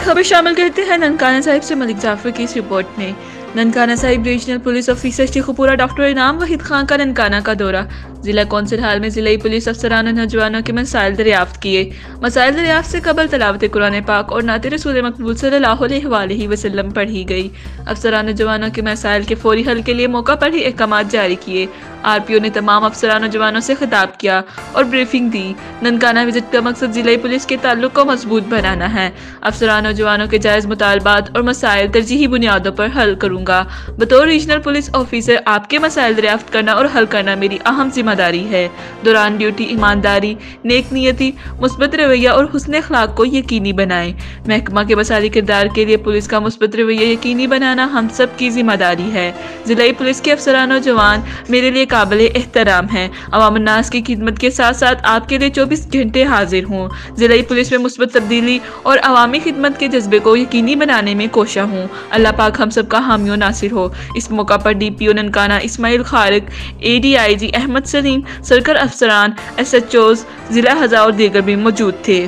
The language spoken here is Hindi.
खबर शामिल करते हैं ननकाना साहिब से मलिक जाफ़र की इस रिपोर्ट में। Nankana Sahib regional police officer Sheikhupura doctor Inam, Waheed Khan का ननकाना का दौरा। जिला कौंसिल हाल में ज़िले पुलिस अफसरान और नौजवानों के मसाइल दरियाफ्त किए। मसाइल दरियाफ्त से कबल तलावत कुरान पाक और नात रसूल मकबूल सल्लल्लाहु अलैहि वसल्लम पढ़ी गई। अफसरान नौजवानों के मसाइल के फौरी हल के लिए मौका पर ही अहकाम जारी किए। आर पी ओ ने तमाम अफसरान नौजवानों से खिताब किया और ब्रीफिंग दी। ननकाना विज़िट का मकसद ज़िले पुलिस के ताल्लुक को मज़बूत बनाना है। अफसरान नौजवानों के जायज़ मुतालबात और मसाइल तरजीही बुनियादों पर हल करूँगा। बतौर रीजनल पुलिस ऑफिसर आपके मसाइल दरियाफ्त करना और हल करना मेरी अहम ज़िम्मेदारी है। दौरान ड्यूटी ईमानदारी, नेक नीयती, मुस्बत रवैया और हुसन अखलाक को यकीनी बनाएँ। महकमा के मसाली किरदार के लिए पुलिस का मुस्बत रवैया यकीनी बनाना हम सब की ज़िम्मेदारी है। जिलाई पुलिस के अफसरान और जवान मेरे लिए काबिल एहतराम है। अवामनास की खिदमत के साथ साथ आपके लिए चौबीस घंटे हाजिर हूँ। जिलाई पुलिस में मुस्बत तब्दीली और अवामी खिदमत के जज्बे को यकीनी बनाने में कोशा हूँ। अल्लाह पाक हम सब का हामी नासिर हो। इस मौका पर D P O Nankana Ismail Kharak A D I G Ahmed Saleem, सरकर अफसरान एस एच ओज ज़िला हज़ा और दीगर भी मौजूद थे।